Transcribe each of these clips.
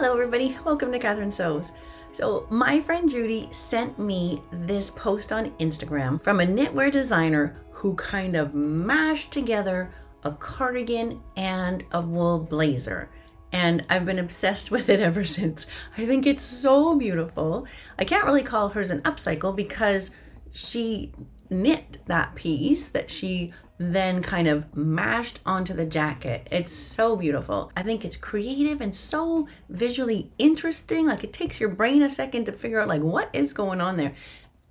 Hello everybody, welcome to Catherine Sews. So my friend Judy sent me this post on Instagram from a knitwear designer who kind of mashed together a cardigan and a wool blazer. And I've been obsessed with it ever since. I think it's so beautiful. I can't really call hers an upcycle because she knit that piece that she then kind of mashed onto the jacket. It's so beautiful. I think it's creative and so visually interesting. Like it takes your brain a second to figure out like what is going on there.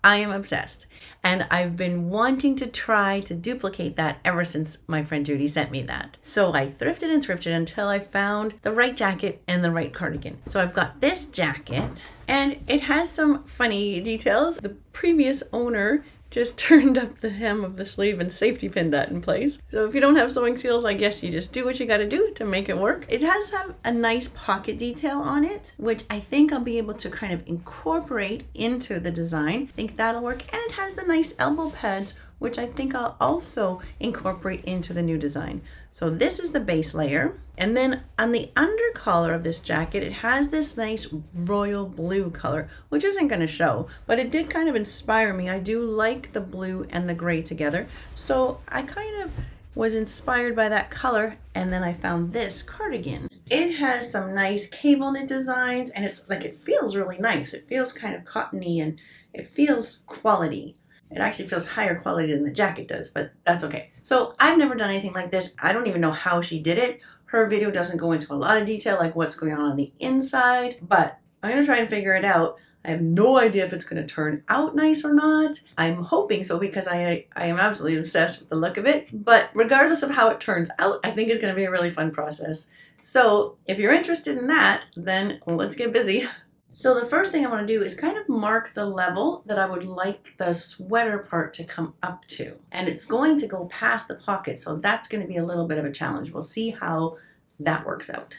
I am obsessed. And I've been wanting to try to duplicate that ever since my friend Judy sent me that. So I thrifted and thrifted until I found the right jacket and the right cardigan. So I've got this jacket and it has some funny details. The previous owner just turned up the hem of the sleeve and safety pinned that in place. So if you don't have sewing seals, I guess you just do what you gotta do to make it work. It has have a nice pocket detail on it, which I think I'll be able to kind of incorporate into the design. I think that'll work. And it has the nice elbow pads which I think I'll also incorporate into the new design. So this is the base layer. And then on the under collar of this jacket, it has this nice royal blue color, which isn't gonna show, but it did kind of inspire me. I do like the blue and the gray together. So I kind of was inspired by that color and then I found this cardigan. It has some nice cable knit designs and it's like it feels really nice. It feels kind of cottony and it feels quality. It actually feels higher quality than the jacket does, but that's okay. So I've never done anything like this. I don't even know how she did it. Her video doesn't go into a lot of detail like what's going on on the inside, but I'm gonna try and figure it out. I have no idea if it's going to turn out nice or not. I'm hoping so because I, I am absolutely obsessed with the look of it. But regardless of how it turns out, I think it's going to be a really fun process. So if you're interested in that, then let's get busy. So the first thing I want to do is kind of mark the level that I would like the sweater part to come up to. And it's going to go past the pocket, so that's going to be a little bit of a challenge. We'll see how that works out.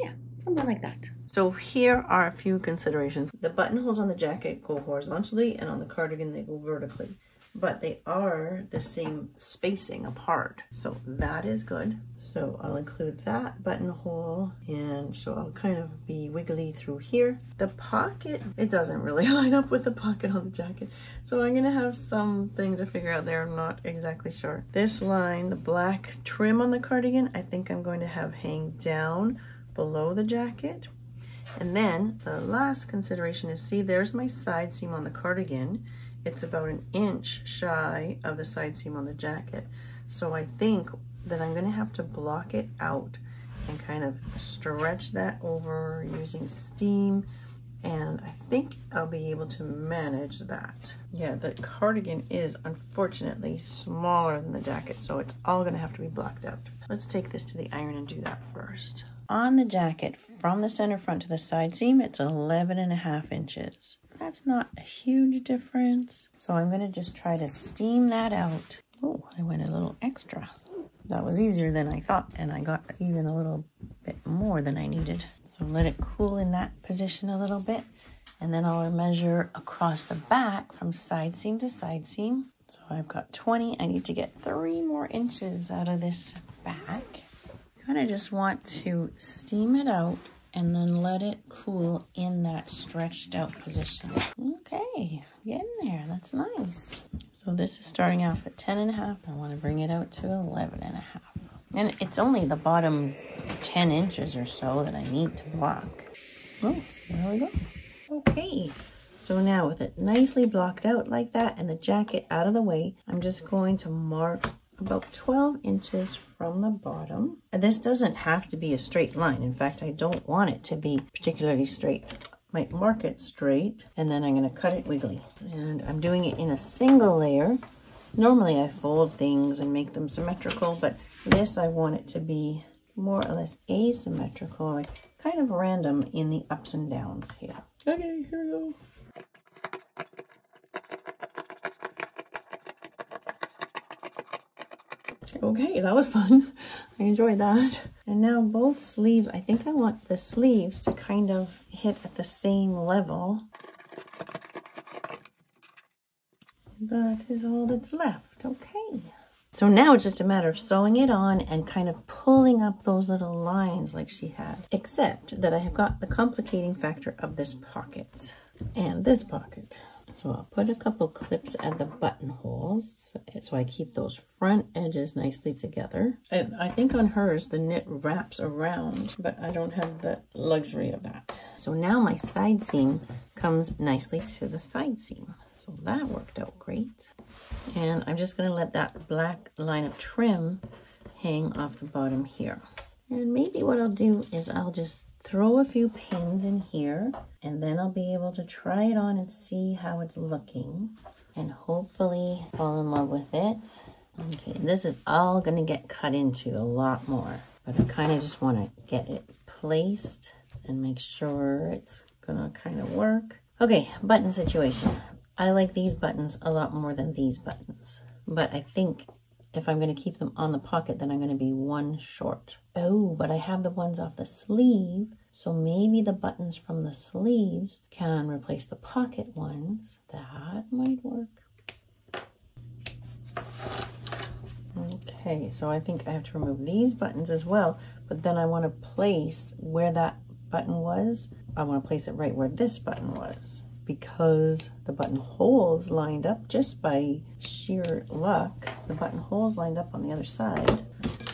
Yeah, something like that. So here are a few considerations. The buttonholes on the jacket go horizontally and on the cardigan they go vertically but they are the same spacing apart. So that is good. So I'll include that buttonhole and so I'll kind of be wiggly through here. The pocket, it doesn't really line up with the pocket on the jacket. So I'm gonna have something to figure out there. I'm not exactly sure. This line, the black trim on the cardigan, I think I'm going to have hang down below the jacket. And then the last consideration is, see, there's my side seam on the cardigan it's about an inch shy of the side seam on the jacket. So I think that I'm gonna have to block it out and kind of stretch that over using steam and I think I'll be able to manage that. Yeah, the cardigan is unfortunately smaller than the jacket, so it's all gonna have to be blocked out. Let's take this to the iron and do that first. On the jacket, from the center front to the side seam, it's 11 and a half inches. That's not a huge difference. So I'm to just try to steam that out. Oh, I went a little extra. That was easier than I thought, and I got even a little bit more than I needed. So let it cool in that position a little bit, and then I'll measure across the back from side seam to side seam. So I've got 20. I need to get three more inches out of this back. Kind of just want to steam it out and then let it cool in that stretched out position. Okay, getting there, that's nice. So this is starting off at 10 and a half. I wanna bring it out to 11 and a half. And it's only the bottom 10 inches or so that I need to block. Oh, there we go. Okay, so now with it nicely blocked out like that and the jacket out of the way, I'm just going to mark about 12 inches from the bottom. And this doesn't have to be a straight line. In fact, I don't want it to be particularly straight. I might mark it straight and then I'm going to cut it wiggly. And I'm doing it in a single layer. Normally I fold things and make them symmetrical, but this I want it to be more or less asymmetrical, like kind of random in the ups and downs here. Okay, here we go. Okay, that was fun. I enjoyed that. And now both sleeves, I think I want the sleeves to kind of hit at the same level. That is all that's left. Okay. So now it's just a matter of sewing it on and kind of pulling up those little lines like she had. Except that I have got the complicating factor of this pocket and this pocket. So I'll put a couple clips at the buttonholes so I keep those front edges nicely together. And I think on hers the knit wraps around, but I don't have the luxury of that. So now my side seam comes nicely to the side seam. So that worked out great. And I'm just gonna let that black line of trim hang off the bottom here. And maybe what I'll do is I'll just throw a few pins in here and then I'll be able to try it on and see how it's looking and hopefully fall in love with it. Okay, this is all gonna get cut into a lot more, but I kind of just wanna get it placed and make sure it's gonna kind of work. Okay, button situation. I like these buttons a lot more than these buttons. But I think if I'm going to keep them on the pocket, then I'm going to be one short. Oh, but I have the ones off the sleeve. So maybe the buttons from the sleeves can replace the pocket ones. That might work. Okay, so I think I have to remove these buttons as well, but then I want to place where that button was. I want to place it right where this button was because the buttonholes lined up just by sheer luck. The buttonholes lined up on the other side.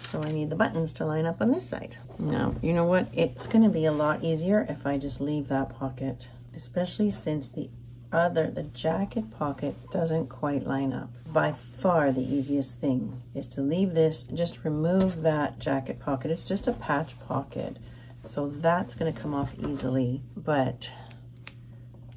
So I need the buttons to line up on this side. Now, you know what? It's going to be a lot easier if I just leave that pocket, especially since the other, the jacket pocket doesn't quite line up. By far the easiest thing is to leave this, just remove that jacket pocket. It's just a patch pocket. So that's going to come off easily, but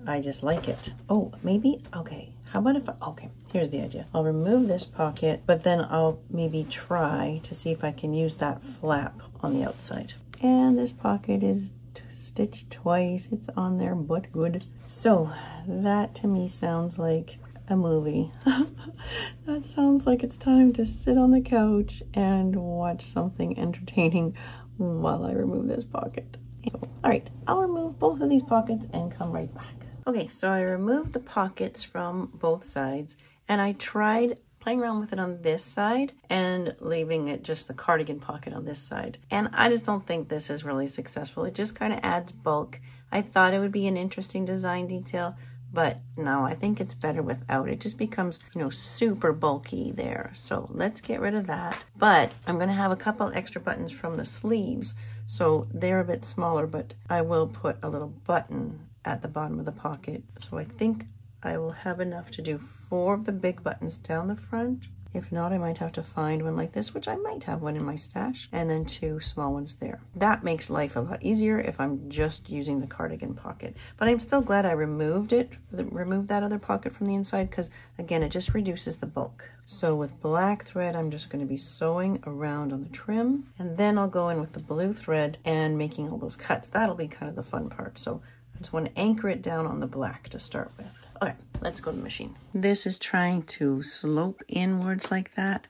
I just like it. Oh, maybe, okay. How about if, I, okay, here's the idea. I'll remove this pocket, but then I'll maybe try to see if I can use that flap on the outside. And this pocket is stitched twice. It's on there, but good. So that to me sounds like a movie. that sounds like it's time to sit on the couch and watch something entertaining while I remove this pocket. So, all right, I'll remove both of these pockets and come right back. Okay, so I removed the pockets from both sides and I tried playing around with it on this side and leaving it just the cardigan pocket on this side. And I just don't think this is really successful. It just kind of adds bulk. I thought it would be an interesting design detail, but no, I think it's better without. It just becomes, you know, super bulky there. So let's get rid of that. But I'm going to have a couple extra buttons from the sleeves. So they're a bit smaller, but I will put a little button at the bottom of the pocket. So I think I will have enough to do four of the big buttons down the front. If not, I might have to find one like this, which I might have one in my stash, and then two small ones there. That makes life a lot easier if I'm just using the cardigan pocket. But I'm still glad I removed it, removed that other pocket from the inside, because again, it just reduces the bulk. So with black thread, I'm just going to be sewing around on the trim, and then I'll go in with the blue thread and making all those cuts. That'll be kind of the fun part. So just want to anchor it down on the black to start with. Okay, let's go to the machine. This is trying to slope inwards like that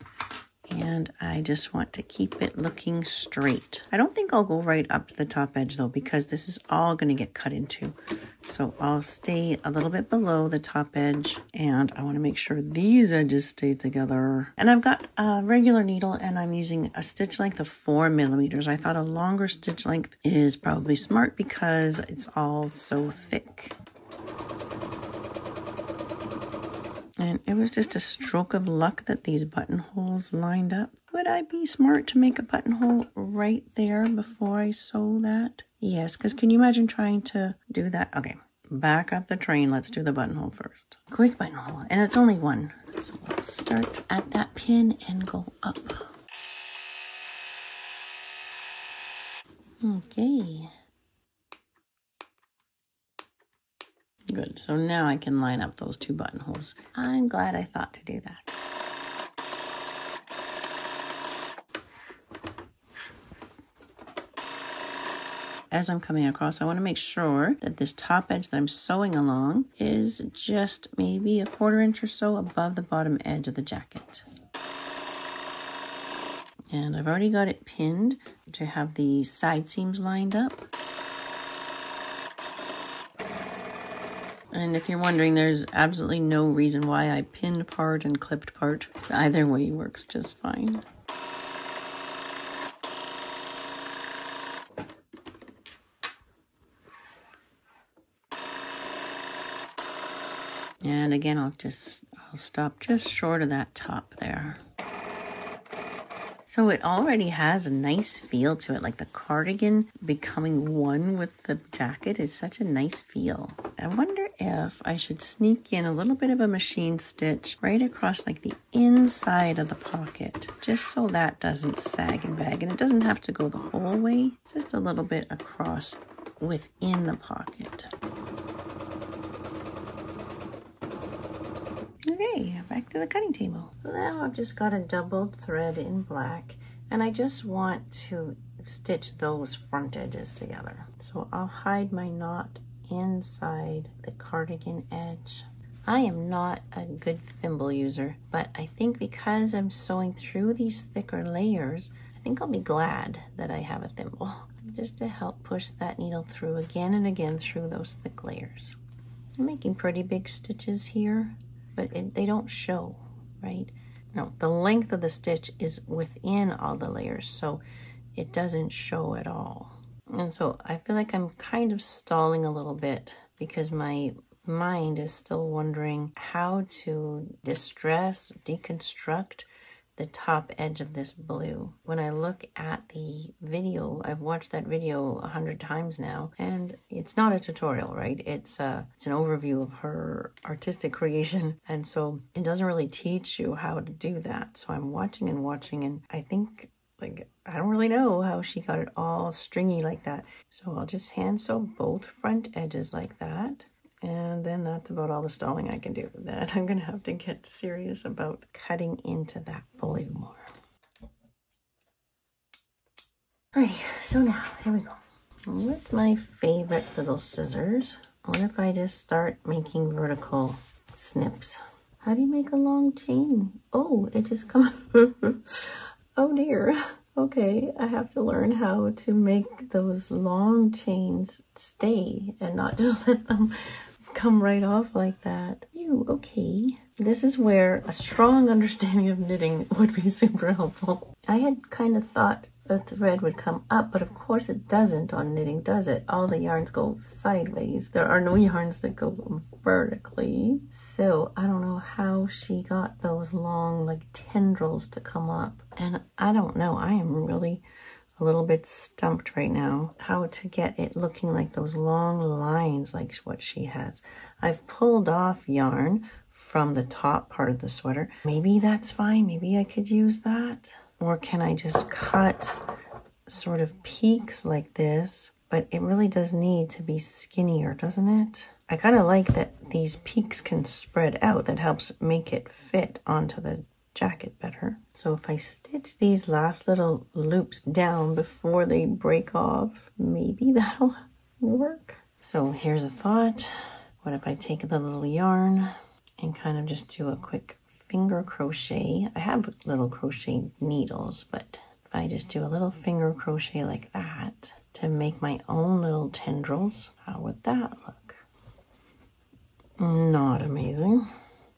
and I just want to keep it looking straight. I don't think I'll go right up to the top edge though because this is all going to get cut into. So I'll stay a little bit below the top edge and I want to make sure these edges stay together. And I've got a regular needle and I'm using a stitch length of four millimeters. I thought a longer stitch length is probably smart because it's all so thick. And it was just a stroke of luck that these buttonholes lined up. Would I be smart to make a buttonhole right there before I sew that? Yes, because can you imagine trying to do that? Okay, back up the train. Let's do the buttonhole first. Quick buttonhole, and it's only one. So we'll start at that pin and go up. Okay. Good, so now I can line up those two buttonholes. I'm glad I thought to do that. As I'm coming across, I want to make sure that this top edge that I'm sewing along is just maybe a quarter inch or so above the bottom edge of the jacket. And I've already got it pinned to have the side seams lined up. And if you're wondering, there's absolutely no reason why I pinned part and clipped part. Either way works just fine. And again, I'll just, I'll stop just short of that top there. So it already has a nice feel to it, like the cardigan becoming one with the jacket is such a nice feel. I wonder if I should sneak in a little bit of a machine stitch right across like the inside of the pocket, just so that doesn't sag and bag. And it doesn't have to go the whole way, just a little bit across within the pocket. Okay, back to the cutting table. So now I've just got a doubled thread in black and I just want to stitch those front edges together. So I'll hide my knot inside the cardigan edge. I am not a good thimble user, but I think because I'm sewing through these thicker layers, I think I'll be glad that I have a thimble just to help push that needle through again and again through those thick layers. I'm making pretty big stitches here but it, they don't show, right? No, the length of the stitch is within all the layers, so it doesn't show at all. And so I feel like I'm kind of stalling a little bit because my mind is still wondering how to distress, deconstruct the top edge of this blue. When I look at the video, I've watched that video a hundred times now, and it's not a tutorial, right? It's uh, it's an overview of her artistic creation, and so it doesn't really teach you how to do that. So I'm watching and watching, and I think like I don't really know how she got it all stringy like that. So I'll just hand sew both front edges like that. And then that's about all the stalling I can do. Then I'm going to have to get serious about cutting into that blue more. Alright, so now, here we go. With my favorite little scissors, what if I just start making vertical snips? How do you make a long chain? Oh, it just comes... oh dear. Okay, I have to learn how to make those long chains stay and not just let them come right off like that. You, okay. This is where a strong understanding of knitting would be super helpful. I had kind of thought the thread would come up, but of course it doesn't on knitting, does it? All the yarns go sideways. There are no yarns that go vertically. So I don't know how she got those long like tendrils to come up. And I don't know, I am really a little bit stumped right now how to get it looking like those long lines like what she has. I've pulled off yarn from the top part of the sweater. Maybe that's fine. Maybe I could use that. Or can I just cut sort of peaks like this? But it really does need to be skinnier, doesn't it? I kind of like that these peaks can spread out. That helps make it fit onto the jacket better. So if I stitch these last little loops down before they break off, maybe that'll work. So here's a thought. What if I take the little yarn and kind of just do a quick finger crochet? I have little crochet needles, but if I just do a little finger crochet like that to make my own little tendrils, how would that look? Not amazing.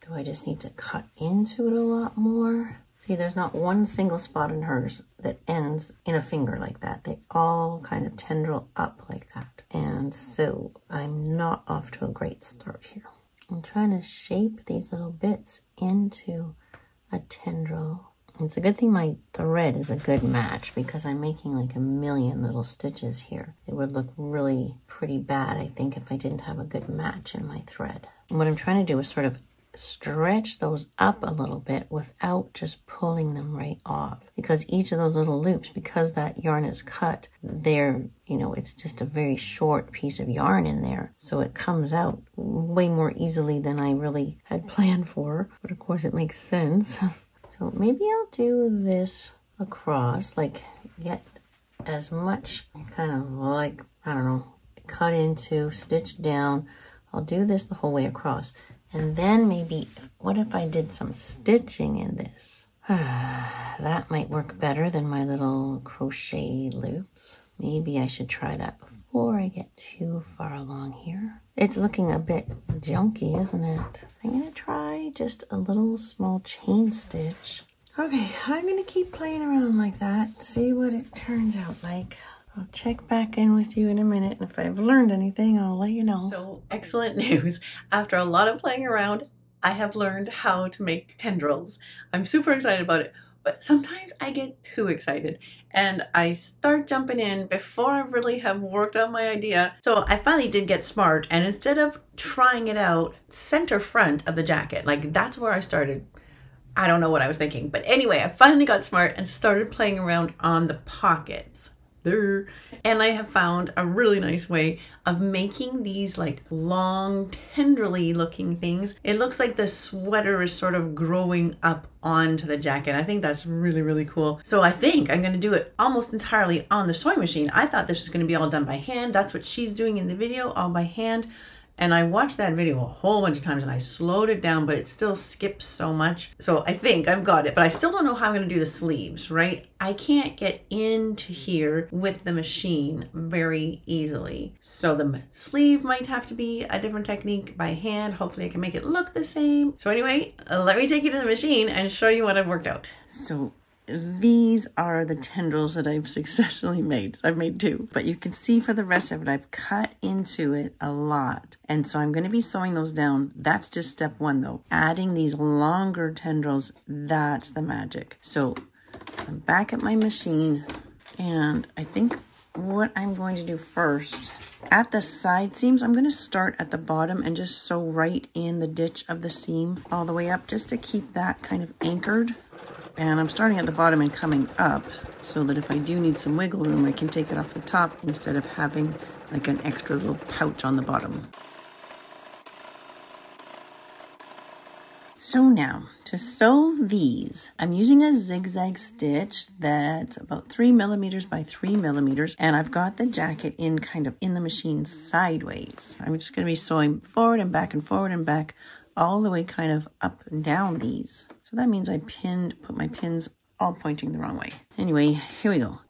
Do I just need to cut into it a lot more? See, there's not one single spot in hers that ends in a finger like that. They all kind of tendril up like that. And so I'm not off to a great start here. I'm trying to shape these little bits into a tendril. It's a good thing my thread is a good match because I'm making like a million little stitches here. It would look really pretty bad, I think, if I didn't have a good match in my thread. And what I'm trying to do is sort of stretch those up a little bit without just pulling them right off. Because each of those little loops because that yarn is cut there you know it's just a very short piece of yarn in there. So it comes out way more easily than I really had planned for. But of course it makes sense. So maybe I'll do this across like get as much kind of like I don't know cut into stitch down. I'll do this the whole way across and then maybe, what if I did some stitching in this? that might work better than my little crochet loops. Maybe I should try that before I get too far along here. It's looking a bit junky, isn't it? I'm gonna try just a little small chain stitch. Okay, I'm gonna keep playing around like that, see what it turns out like. I'll check back in with you in a minute, and if I've learned anything, I'll let you know. So, excellent news. After a lot of playing around, I have learned how to make tendrils. I'm super excited about it, but sometimes I get too excited and I start jumping in before I really have worked out my idea. So I finally did get smart and instead of trying it out center front of the jacket, like that's where I started. I don't know what I was thinking, but anyway, I finally got smart and started playing around on the pockets there. And I have found a really nice way of making these like long, tenderly looking things. It looks like the sweater is sort of growing up onto the jacket. I think that's really, really cool. So I think I'm going to do it almost entirely on the sewing machine. I thought this was going to be all done by hand. That's what she's doing in the video, all by hand. And I watched that video a whole bunch of times and I slowed it down, but it still skips so much. So I think I've got it, but I still don't know how I'm going to do the sleeves, right? I can't get into here with the machine very easily. So the sleeve might have to be a different technique by hand. Hopefully I can make it look the same. So anyway, let me take you to the machine and show you what I've worked out. So these are the tendrils that I've successfully made. I've made two, but you can see for the rest of it, I've cut into it a lot. And so I'm going to be sewing those down. That's just step one though. Adding these longer tendrils, that's the magic. So I'm back at my machine and I think what I'm going to do first at the side seams, I'm going to start at the bottom and just sew right in the ditch of the seam all the way up just to keep that kind of anchored. And I'm starting at the bottom and coming up so that if I do need some wiggle room, I can take it off the top instead of having like an extra little pouch on the bottom. So now, to sew these, I'm using a zigzag stitch that's about three millimeters by three millimeters, and I've got the jacket in kind of in the machine sideways. I'm just gonna be sewing forward and back and forward and back all the way kind of up and down these. So that means I pinned, put my pins all pointing the wrong way. Anyway, here we go.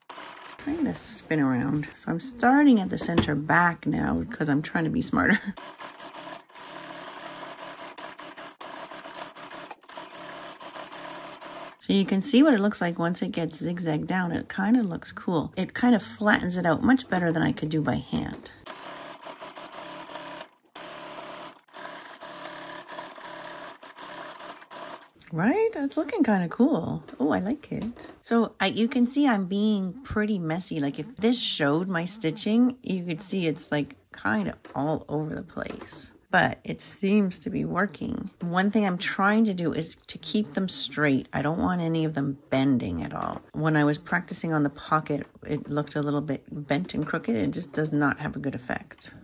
I'm Trying to spin around. So I'm starting at the center back now because I'm trying to be smarter. So you can see what it looks like once it gets zigzagged down. It kind of looks cool. It kind of flattens it out much better than I could do by hand. Right? It's looking kind of cool. Oh, I like it. So I, you can see I'm being pretty messy. Like if this showed my stitching, you could see it's like kind of all over the place. But it seems to be working. One thing I'm trying to do is to keep them straight. I don't want any of them bending at all. When I was practicing on the pocket, it looked a little bit bent and crooked. It just does not have a good effect.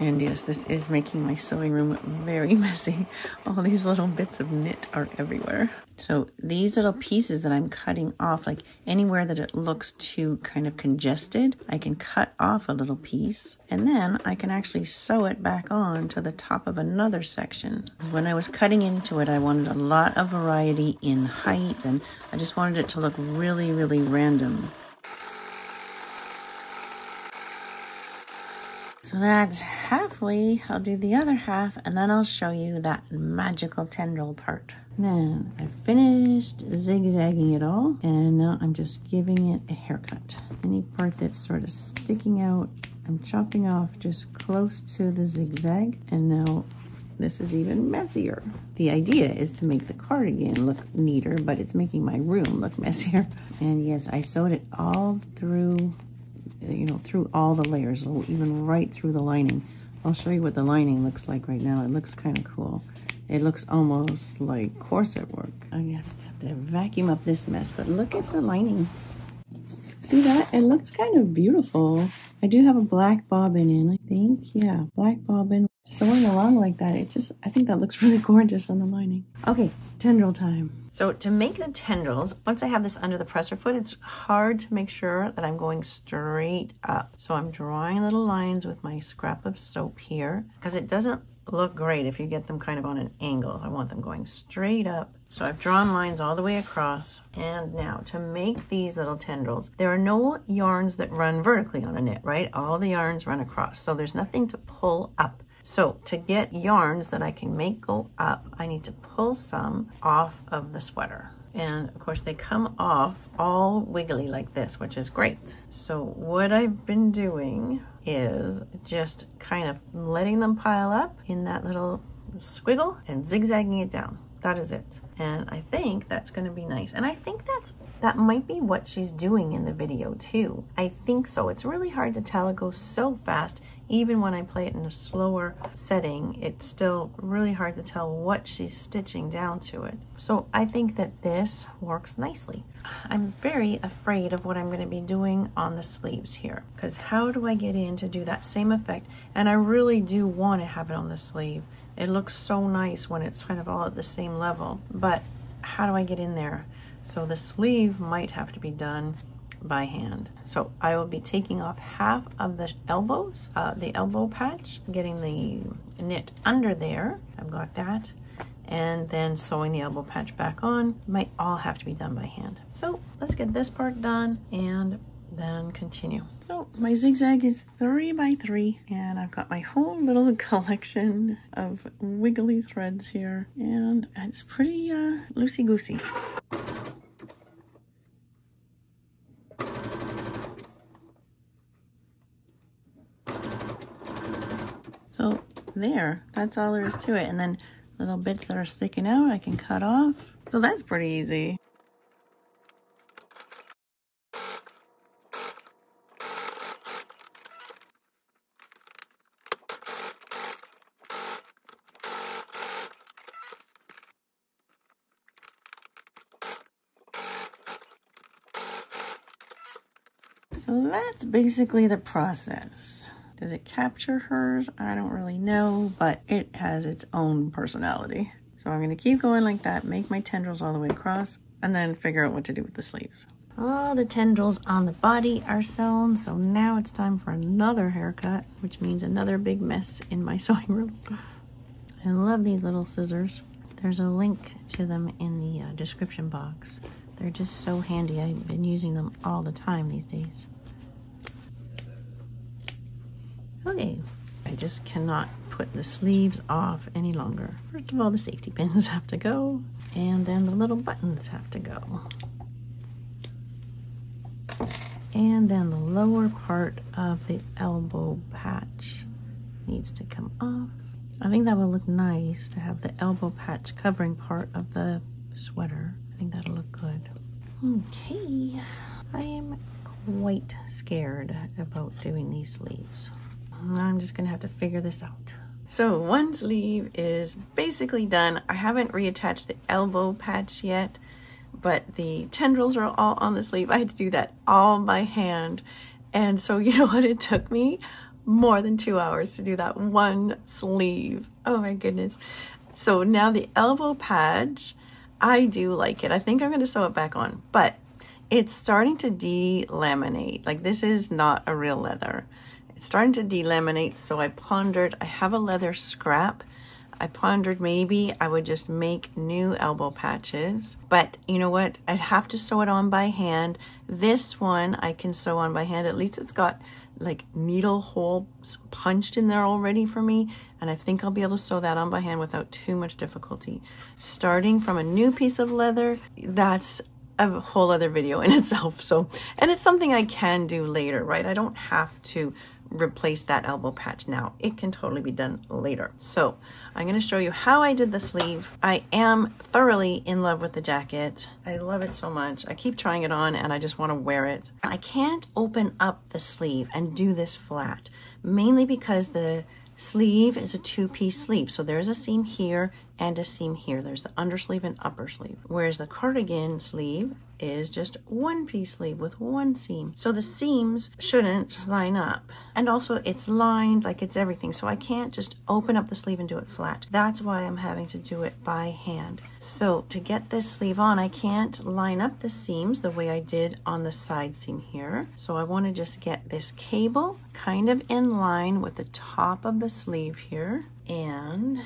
And yes, this is making my sewing room very messy. All these little bits of knit are everywhere. So these little pieces that I'm cutting off, like anywhere that it looks too kind of congested, I can cut off a little piece and then I can actually sew it back on to the top of another section. When I was cutting into it, I wanted a lot of variety in height and I just wanted it to look really, really random. So that's halfway. I'll do the other half and then I'll show you that magical tendril part. Then I finished zigzagging it all and now I'm just giving it a haircut. Any part that's sort of sticking out, I'm chopping off just close to the zigzag and now this is even messier. The idea is to make the cardigan look neater, but it's making my room look messier. And yes, I sewed it all through you know, through all the layers, even right through the lining. I'll show you what the lining looks like right now. It looks kind of cool. It looks almost like corset work. I have to vacuum up this mess, but look at the lining. See that? It looks kind of beautiful. I do have a black bobbin in, I think. Yeah, black bobbin. Sewing along like that, it just, I think that looks really gorgeous on the lining. Okay, tendril time. So to make the tendrils, once I have this under the presser foot, it's hard to make sure that I'm going straight up. So I'm drawing little lines with my scrap of soap here because it doesn't look great if you get them kind of on an angle. I want them going straight up. So I've drawn lines all the way across. And now to make these little tendrils, there are no yarns that run vertically on a knit, right? All the yarns run across. So there's nothing to pull up. So to get yarns that I can make go up, I need to pull some off of the sweater. And of course they come off all wiggly like this, which is great. So what I've been doing is just kind of letting them pile up in that little squiggle and zigzagging it down. That is it. And I think that's going to be nice. And I think that's that might be what she's doing in the video too. I think so. It's really hard to tell. It goes so fast. Even when I play it in a slower setting, it's still really hard to tell what she's stitching down to it. So I think that this works nicely. I'm very afraid of what I'm going to be doing on the sleeves here because how do I get in to do that same effect? And I really do want to have it on the sleeve. It looks so nice when it's kind of all at the same level, but how do I get in there? So the sleeve might have to be done by hand. So I will be taking off half of the elbows, uh, the elbow patch, getting the knit under there. I've got that. And then sewing the elbow patch back on. Might all have to be done by hand. So let's get this part done and then continue. So my zigzag is three by three and I've got my whole little collection of wiggly threads here and it's pretty uh, loosey-goosey. So there, that's all there is to it. And then little bits that are sticking out I can cut off. So that's pretty easy. So that's basically the process. Does it capture hers? I don't really know, but it has its own personality. So I'm going to keep going like that, make my tendrils all the way across, and then figure out what to do with the sleeves. All the tendrils on the body are sewn, so now it's time for another haircut, which means another big mess in my sewing room. I love these little scissors. There's a link to them in the uh, description box. They're just so handy. I've been using them all the time these days. Okay, I just cannot put the sleeves off any longer. First of all, the safety pins have to go, and then the little buttons have to go. And then the lower part of the elbow patch needs to come off. I think that will look nice to have the elbow patch covering part of the sweater. I think that'll look good. Okay, I am quite scared about doing these sleeves. Just gonna have to figure this out. So one sleeve is basically done. I haven't reattached the elbow patch yet, but the tendrils are all on the sleeve. I had to do that all by hand. And so you know what? It took me more than two hours to do that one sleeve. Oh my goodness. So now the elbow patch, I do like it. I think I'm to sew it back on, but it's starting to delaminate. Like this is not a real leather starting to delaminate, so I pondered, I have a leather scrap. I pondered maybe I would just make new elbow patches, but you know what? I'd have to sew it on by hand. This one I can sew on by hand. At least it's got like needle holes punched in there already for me, and I think I'll be able to sew that on by hand without too much difficulty. Starting from a new piece of leather, that's a whole other video in itself. So, and it's something I can do later, right? I don't have to replace that elbow patch now. It can totally be done later. So I'm going to show you how I did the sleeve. I am thoroughly in love with the jacket. I love it so much. I keep trying it on and I just want to wear it. I can't open up the sleeve and do this flat, mainly because the sleeve is a two-piece sleeve. So there's a seam here and a seam here. There's the undersleeve and upper sleeve. Whereas the cardigan sleeve is just one piece sleeve with one seam. So the seams shouldn't line up. And also it's lined like it's everything. So I can't just open up the sleeve and do it flat. That's why I'm having to do it by hand. So to get this sleeve on, I can't line up the seams the way I did on the side seam here. So I want to just get this cable kind of in line with the top of the sleeve here And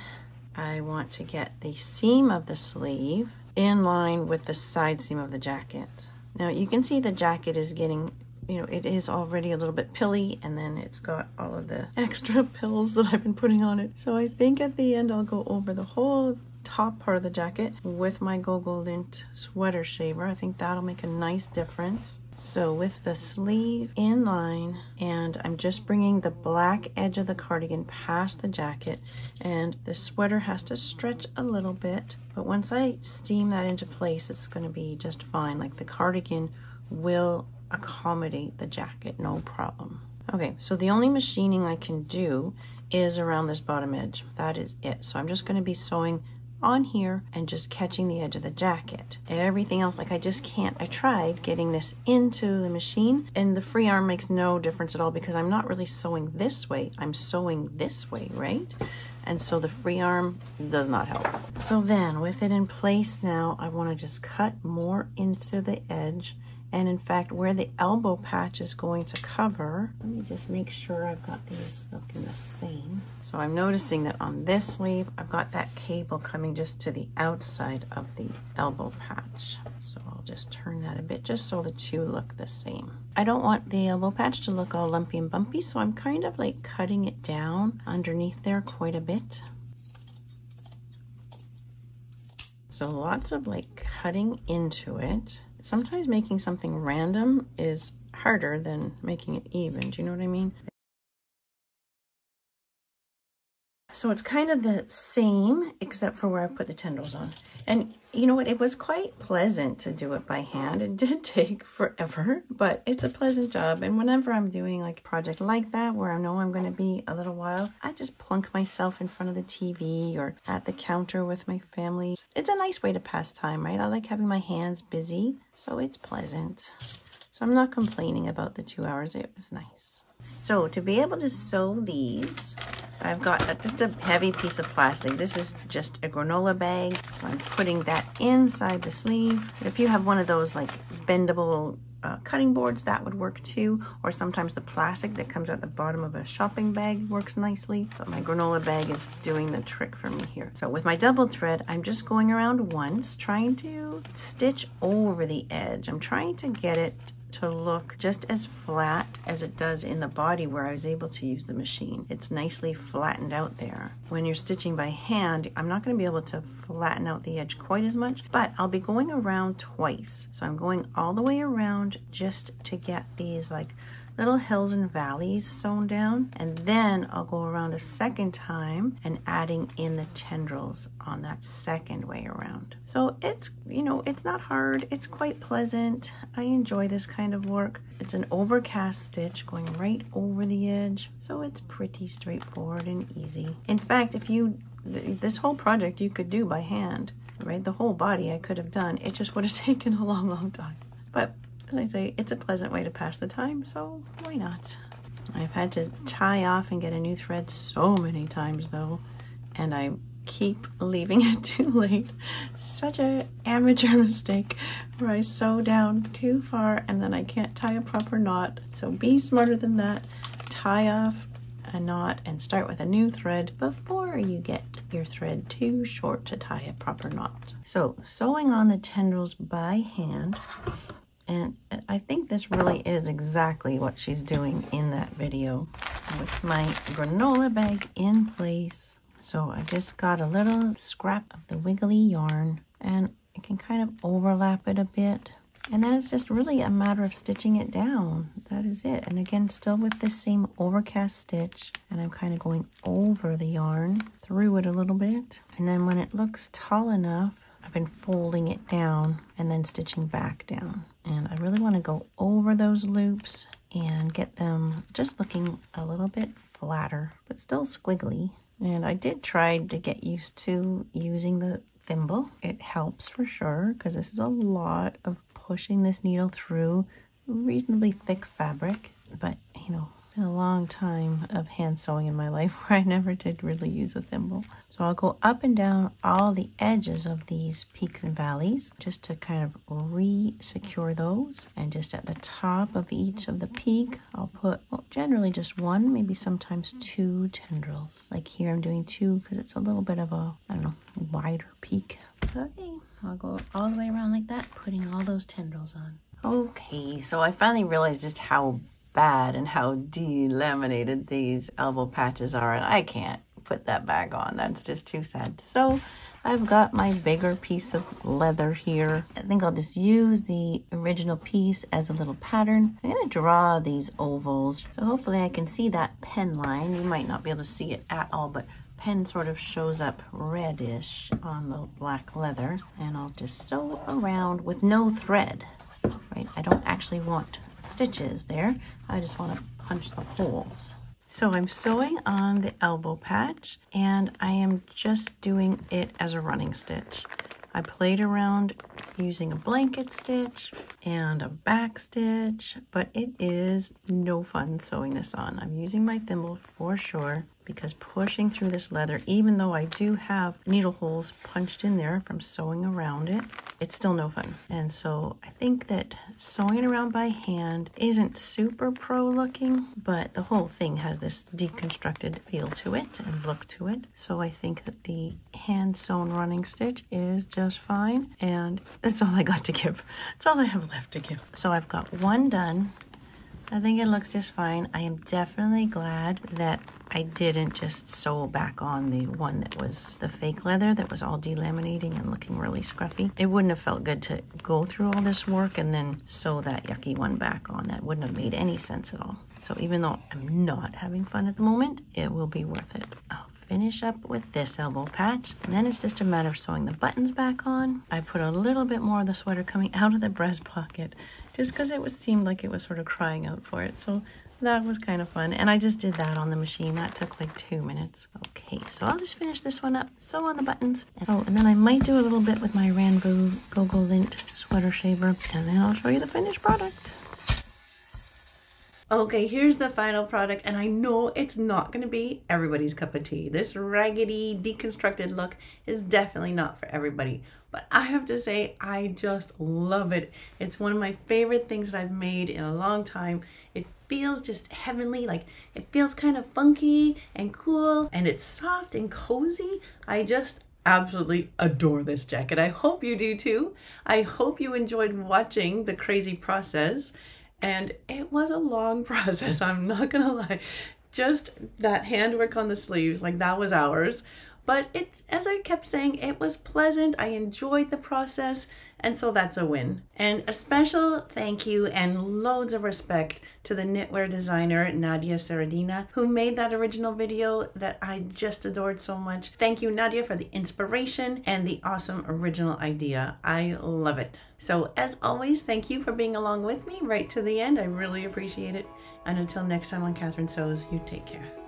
I want to get the seam of the sleeve in line with the side seam of the jacket. Now you can see the jacket is getting you know, it is already a little bit pilly and then it's got all of the extra pills that I've been putting on it. So I think at the end I'll go over the whole top part of the jacket with my GoGoLint sweater shaver. I think that'll make a nice difference. So with the sleeve in line and I'm just bringing the black edge of the cardigan past the jacket and the sweater has to stretch a little bit but once I steam that into place it's going to be just fine. Like the cardigan will accommodate the jacket no problem. Okay so the only machining I can do is around this bottom edge. That is it. So I'm just going to be sewing on here and just catching the edge of the jacket. Everything else, like I just can't. I tried getting this into the machine and the free arm makes no difference at all because I'm not really sewing this way. I'm sewing this way, right? And so the free arm does not help. So then with it in place now, I want to just cut more into the edge and in fact, where the elbow patch is going to cover, let me just make sure I've got these looking the same. So I'm noticing that on this sleeve, I've got that cable coming just to the outside of the elbow patch. So I'll just turn that a bit just so the two look the same. I don't want the elbow patch to look all lumpy and bumpy, so I'm kind of like cutting it down underneath there quite a bit. So lots of like cutting into it. Sometimes making something random is harder than making it even. Do you know what I mean? So it's kind of the same, except for where I put the tendrils on. And you know what? It was quite pleasant to do it by hand. It did take forever, but it's a pleasant job. And whenever I'm doing like a project like that, where I know I'm going to be a little while, I just plunk myself in front of the TV or at the counter with my family. It's a nice way to pass time, right? I like having my hands busy, so it's pleasant. So I'm not complaining about the two hours. It was nice. So to be able to sew these, I've got a, just a heavy piece of plastic. This is just a granola bag. So I'm putting that inside the sleeve. If you have one of those like bendable uh, cutting boards, that would work too. Or sometimes the plastic that comes at the bottom of a shopping bag works nicely. But my granola bag is doing the trick for me here. So with my double thread, I'm just going around once, trying to stitch over the edge. I'm trying to get it to look just as flat as it does in the body where I was able to use the machine. It's nicely flattened out there. When you're stitching by hand, I'm not going to be able to flatten out the edge quite as much, but I'll be going around twice. So I'm going all the way around just to get these like little hills and valleys sewn down and then I'll go around a second time and adding in the tendrils on that second way around. So it's, you know, it's not hard. It's quite pleasant. I enjoy this kind of work. It's an overcast stitch going right over the edge. So it's pretty straightforward and easy. In fact, if you, this whole project you could do by hand, right? The whole body I could have done. It just would have taken a long, long time. But as I say, it's a pleasant way to pass the time, so why not? I've had to tie off and get a new thread so many times though, and I keep leaving it too late. Such a amateur mistake where I sew down too far and then I can't tie a proper knot. So be smarter than that. Tie off a knot and start with a new thread before you get your thread too short to tie a proper knot. So sewing on the tendrils by hand and I think this really is exactly what she's doing in that video with my granola bag in place. So I just got a little scrap of the wiggly yarn and I can kind of overlap it a bit. And then it's just really a matter of stitching it down. That is it. And again, still with the same overcast stitch. And I'm kind of going over the yarn, through it a little bit. And then when it looks tall enough, I've been folding it down and then stitching back down. And I really want to go over those loops and get them just looking a little bit flatter, but still squiggly. And I did try to get used to using the thimble. It helps for sure because this is a lot of pushing this needle through reasonably thick fabric. But, you know, a long time of hand sewing in my life where I never did really use a thimble. So I'll go up and down all the edges of these peaks and valleys just to kind of re-secure those. And just at the top of each of the peak, I'll put well, generally just one, maybe sometimes two tendrils. Like here I'm doing two because it's a little bit of a, I don't know, wider peak. Okay, I'll go all the way around like that, putting all those tendrils on. Okay, so I finally realized just how bad and how delaminated these elbow patches are, and I can't put that back on. That's just too sad. So I've got my bigger piece of leather here. I think I'll just use the original piece as a little pattern. I'm gonna draw these ovals. So hopefully I can see that pen line. You might not be able to see it at all, but pen sort of shows up reddish on the black leather. And I'll just sew around with no thread, right? I don't actually want stitches there. I just want to punch the holes. So I'm sewing on the elbow patch and I am just doing it as a running stitch. I played around using a blanket stitch and a back stitch, but it is no fun sewing this on. I'm using my thimble for sure because pushing through this leather, even though I do have needle holes punched in there from sewing around it, it's still no fun. And so I think that sewing around by hand isn't super pro looking, but the whole thing has this deconstructed feel to it and look to it. So I think that the hand sewn running stitch is just fine. And that's all I got to give. That's all I have left to give. So I've got one done. I think it looks just fine. I am definitely glad that I didn't just sew back on the one that was the fake leather that was all delaminating and looking really scruffy. It wouldn't have felt good to go through all this work and then sew that yucky one back on. That wouldn't have made any sense at all. So even though I'm not having fun at the moment, it will be worth it. I'll finish up with this elbow patch and then it's just a matter of sewing the buttons back on. I put a little bit more of the sweater coming out of the breast pocket just because it was seemed like it was sort of crying out for it. So that was kind of fun. And I just did that on the machine. That took like two minutes. Okay, so I'll just finish this one up, sew on the buttons. Oh, and then I might do a little bit with my Ranbu GoGoLint sweater shaver. And then I'll show you the finished product. Okay, here's the final product, and I know it's not going to be everybody's cup of tea. This raggedy, deconstructed look is definitely not for everybody, but I have to say, I just love it. It's one of my favorite things that I've made in a long time. It feels just heavenly, like it feels kind of funky and cool, and it's soft and cozy. I just absolutely adore this jacket. I hope you do too. I hope you enjoyed watching the crazy process. And it was a long process, I'm not gonna lie. Just that handwork on the sleeves, like that was hours. But it's, as I kept saying, it was pleasant. I enjoyed the process. And so that's a win. And a special thank you and loads of respect to the knitwear designer Nadya Seredina, who made that original video that I just adored so much. Thank you, Nadya, for the inspiration and the awesome original idea. I love it. So, as always, thank you for being along with me right to the end. I really appreciate it. And until next time on Catherine Sews, you take care.